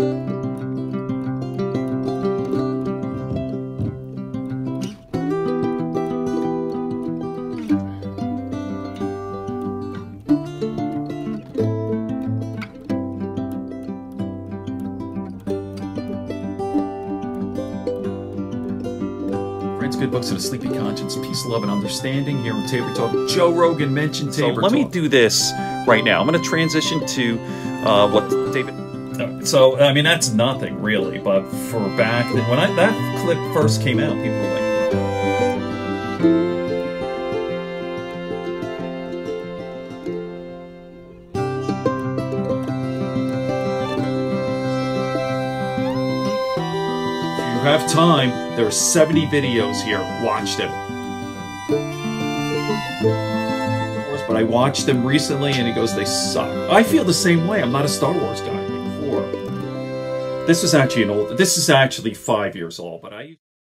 Friends, good books, and a sleepy conscience, peace, love, and understanding here on Tabor Talk. Joe Rogan mentioned So Tabor let me do this right now. I'm going to transition to uh, what David. So I mean that's nothing really, but for back then when I, that clip first came out, people were like, "If you have time, there are 70 videos here. Watch them." But I watched them recently, and he goes, "They suck." I feel the same way. I'm not a Star Wars guy. This was actually an old. This is actually five years old, but I.